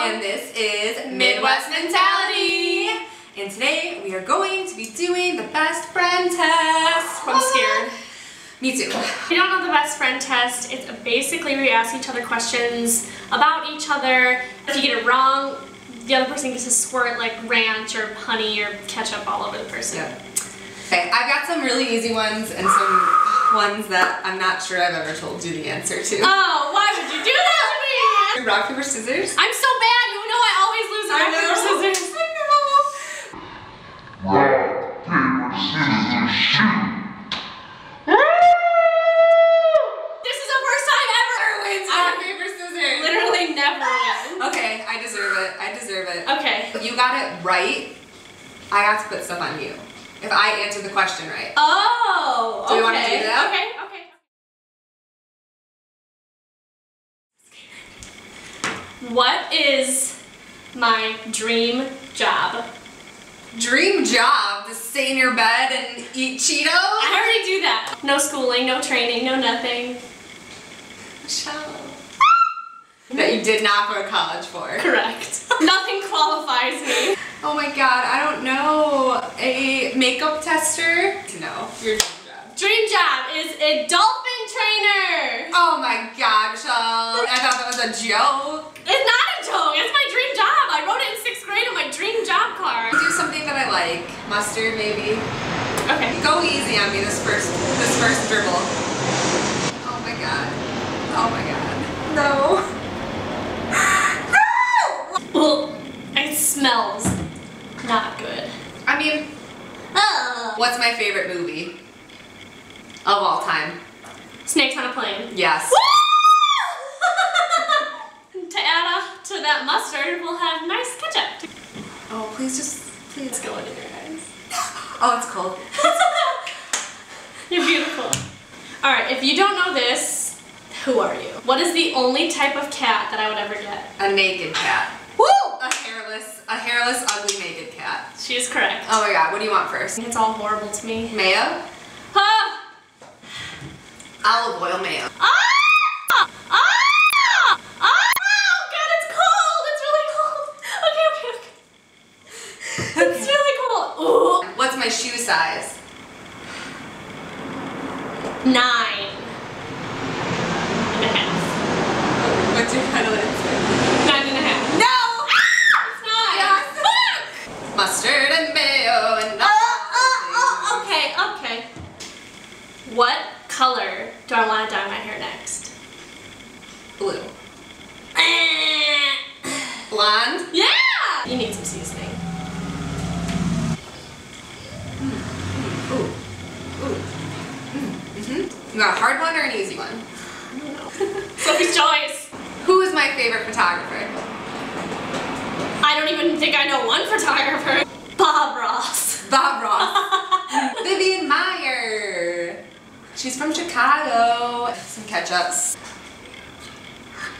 and this is Midwest Mentality. And today we are going to be doing the best friend test. I'm scared. Me too. If you don't know the best friend test, it's basically we ask each other questions about each other. If you get it wrong, the other person gets to squirt like ranch or honey or ketchup all over the person. Yeah. Okay, I've got some really easy ones and some ones that I'm not sure I've ever told you the answer to. Oh, why would you do that to me? Rock, paper, scissors? I'm so bad. You know I always lose rock, paper, scissors. I know. Rock, paper, scissors, shoot. This is the first time ever. Wins rock, paper, scissors. literally never ah. win. Okay, I deserve it. I deserve it. Okay. If you got it right, I got to put stuff on you. If I answered the question right. Oh, Do okay. we wanna do that? Okay, okay. What is my dream job? Dream job to stay in your bed and eat Cheetos? I already do that. No schooling, no training, no nothing. that you did not go to college for. Correct. nothing qualifies me. Oh my god, I don't know. A makeup tester? No, your dream job. Dream job is a dolphin trainer. Oh my god, Michelle. I thought that was a joke. It's not a joke. It's my dream job. I wrote it in sixth grade on my dream job card. Do something that I like. Mustard, maybe. Okay. Go easy on me this first this first dribble. Oh my god. Oh my god. No. no! Well, it smells not good. I mean, Uh, what's my favorite movie? Of all time. snakes on a plane. Yes. to add to that mustard, we'll have nice ketchup. Oh, please just, please go into your eyes. Oh, it's cold. You're beautiful. All right, if you don't know this, who are you? What is the only type of cat that I would ever get? A naked cat. Woo! A hairless, a hairless, ugly naked cat. She is correct. Oh my god, what do you want first? It's all horrible to me. Mayo? Huh? Olive oil mayo. Ah! Ah! Ah! Oh God, it's cold. It's really cold. Okay, okay, okay. It's really cold. Ooh. What's my shoe size? Nine and a half. What's your final answer? Nine and a half. No! It's not. Yes. Fuck. Mustard and mayo and Oh, oh, oh, okay, okay. What color do I want to dye my hair next? blue. Eh. Blonde? Yeah! You need some seasoning. Ooh. Ooh. Mm-hmm. You want a hard one or an easy one? I don't know. Sophie's choice. Who is my favorite photographer? I don't even think I know one photographer. Bob Ross. Bob Ross. Vivian Maier. She's from Chicago. Some ketchups.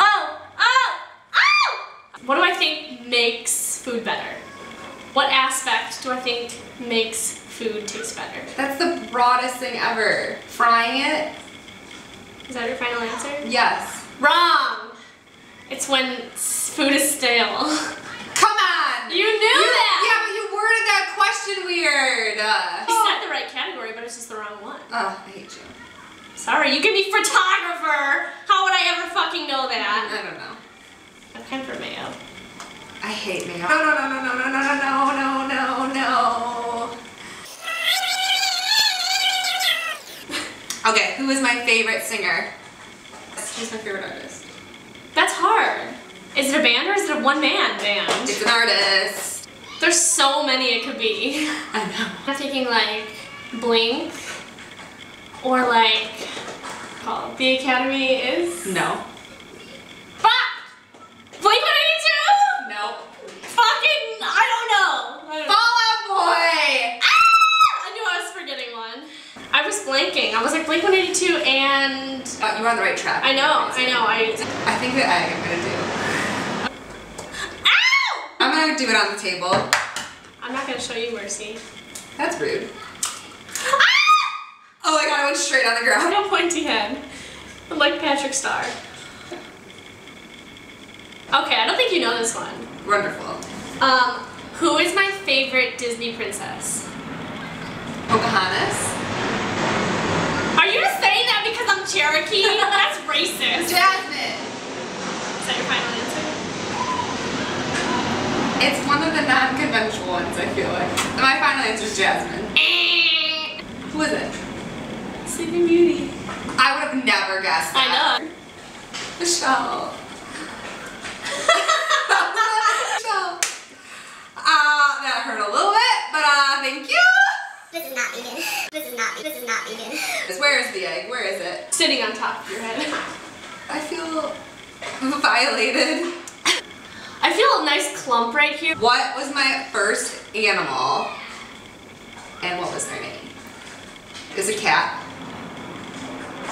Oh, oh, oh! What do I think makes food better? What aspect do I think makes food taste better? That's the broadest thing ever. Frying it? Is that your final answer? Yes. Wrong! It's when food is stale. Come on! You knew that! Yeah, but you worded that question weird. Uh, You said the right category, but it's just the wrong one. Oh, I hate you. Sorry, you can be photographer! How would I ever fucking know that? I don't know. I'm kind for mayo. I hate mayo. No, no, no, no, no, no, no, no, no, no, no. Okay, who is my favorite singer? Who's my favorite artist? That's hard. Is it a band or is it a one-man band? It's an artist. There's so many it could be. I know. I'm thinking like Blink or like oh, the Academy is No. Fuck! Blink 182? No. Fucking I don't know. I, don't know. Fall Out Boy! Ah! I knew I was forgetting one. I was blanking. I was like Blink 182 and Oh, you were on the right track. I know, I know, I I think that I am gonna do. Ow! I'm gonna do it on the table. I'm not gonna show you mercy. That's rude. Ah! Oh my god, I went straight on the ground. a pointy head. I'm like Patrick Star. Okay, I don't think think you know this one. Wonderful. Um, who is my favorite Disney princess? Pocahontas. Are you just saying that because I'm Cherokee? That's racist. Jasmine. Is that your final answer? It's one of the non-conventional ones, I feel like. My final answer is Jasmine. Eh. Who is it? Sleeping Beauty. I would have never guessed I know. Michelle. Uh, that hurt a little bit, but uh, thank you. This is not vegan. This is not. This is not vegan. Where is the egg? Where is it? Sitting on top of your head. I feel violated. I feel a nice clump right here. What was my first animal? And what was their name? It was a cat.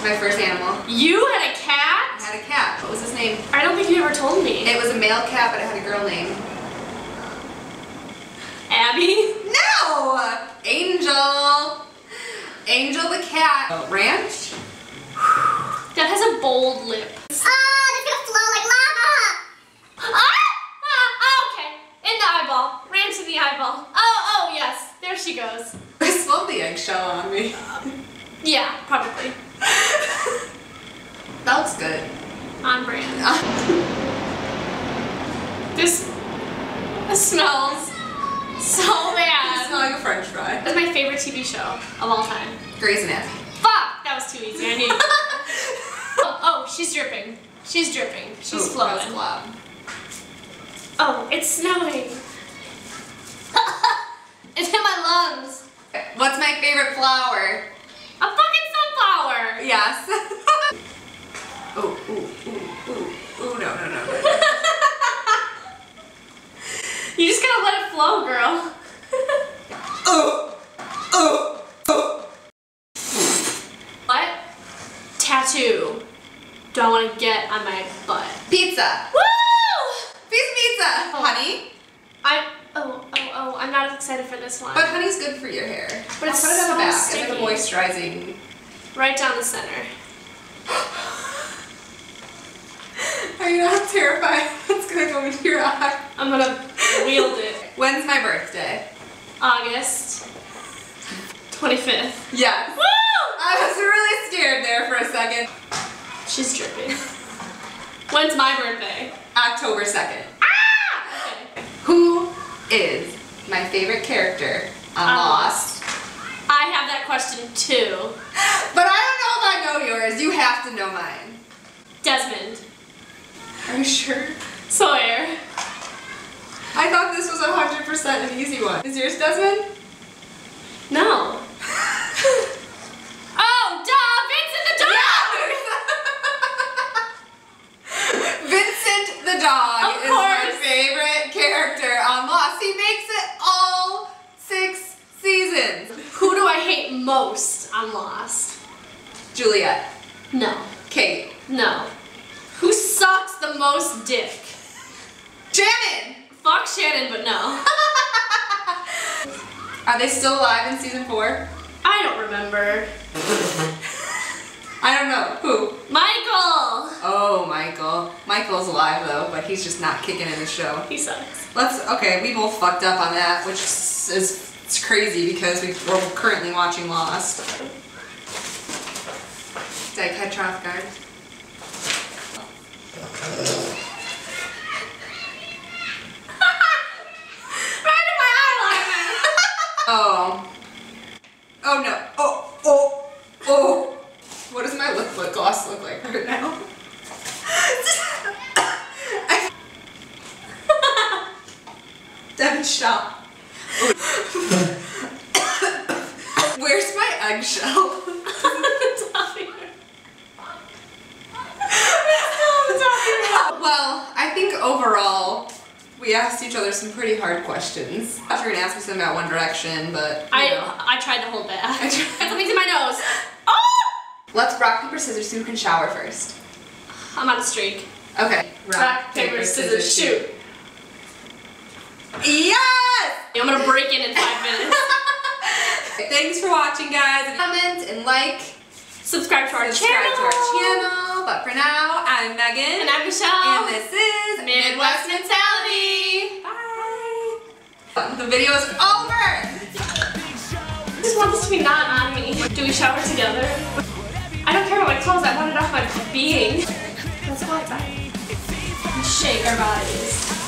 My first animal. You had a cat? I had a cat. What was his name? I don't think you ever told me. It was a male cat, but it had a girl name. Abby? No! Angel! Angel the cat. Ranch? That has a bold lip. Oh, that's gonna flow like lava. Ah! ah! ah, okay. In the eyeball. Ran to the eyeball. Oh, oh, yes. There she goes. I smelled the eggshell on me. Yeah, probably. That looks good. On brand. This, this smells so I bad. smell like a french fry. That's my favorite TV show of all time. Grey's Anatomy. Fuck! That was too easy. I knew. oh, oh, she's dripping. She's dripping. She's Ooh, that flowing. loud. Oh, it's snowing. it's in my lungs. What's my favorite flower? A fucking sunflower. Yes. oh, ooh, ooh, ooh, ooh, no, no, no, no. You just gotta let it flow, girl. What tattoo do I want to get on my butt? Pizza. Woo! Of pizza. Oh. Honey. I oh oh oh I'm not as excited for this one. But honey's good for your hair. But it's I'll put it on so the back. It's like a moisturizing. right down the center. Are you not terrified? It's gonna go into your eye. I'm gonna wield it. When's my birthday? August 25th. Yes. Woo! I was really scared there for a second. She's dripping. When's my birthday? October 2nd. Ah! Okay. Who is my favorite character on On Lost? I have that question too. But I don't know if I know yours. You have to know mine. Desmond. Are you sure? Sawyer. I thought this was 100% an easy one. Is yours Desmond? No. oh, duh! Vincent the dog! Yeah. Vincent the dog Of is my favorite character on Lost. He makes it all six seasons. Who do I hate most on Lost? Juliet. No. Kate. No. Who sucks the most dick? Shannon. Fuck Shannon, but no. Are they still alive in season four? I don't remember. I don't know. Who? Michael! Oh, Michael. Michael's alive though, but he's just not kicking in the show. He sucks. Let's. Okay, we both fucked up on that, which is, is it's crazy because we, we're currently watching Lost. Did I catch off guard? Right in my eyeliner! Oh. Oh no. Oh. Oh. Oh. What does my lip lip gloss look like right now? Devin, stop. Where's my eggshell? Well, I think overall we asked each other some pretty hard questions. I thought you were gonna ask me something about One Direction, but I know. I tried to hold back. I tried. Got something in my nose. Let's rock paper scissors. Who can shower first? I'm on a streak. Okay. Rock, paper, scissors, shoot. Yes! I'm gonna break in in five minutes. Thanks for watching, guys. Comment and like, Subscribe to our subscribe channel. to our channel. But for now, I'm Megan, And I'm Michelle. and this is Midwest Stress mentality. Bye. The video is over. I just want this to be not on me. Do we shower together? Being. Let's go outside. And shake our bodies.